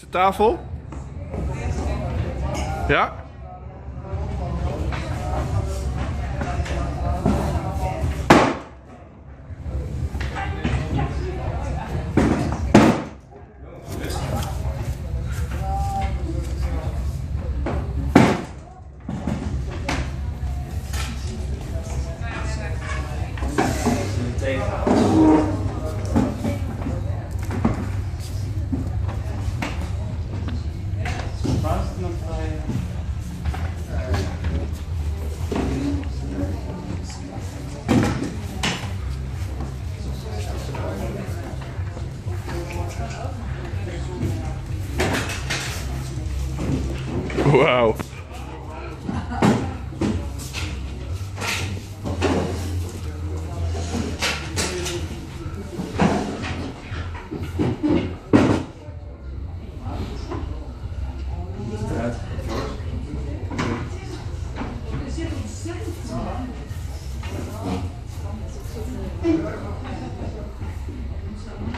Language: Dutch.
de tafel. Ja? Wauw. Thank you.